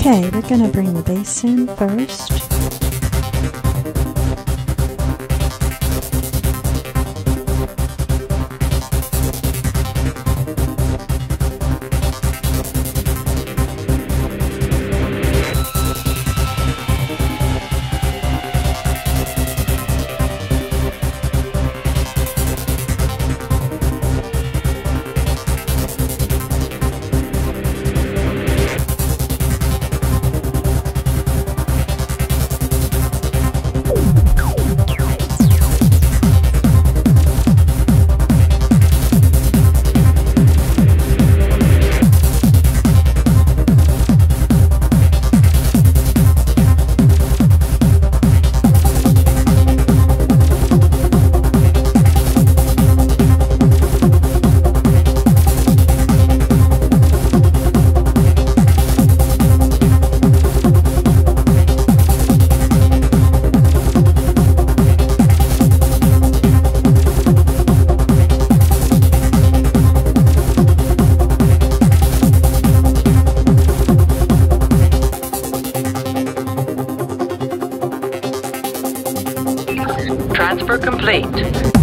Okay, we're going to bring the bass in first. Transfer complete.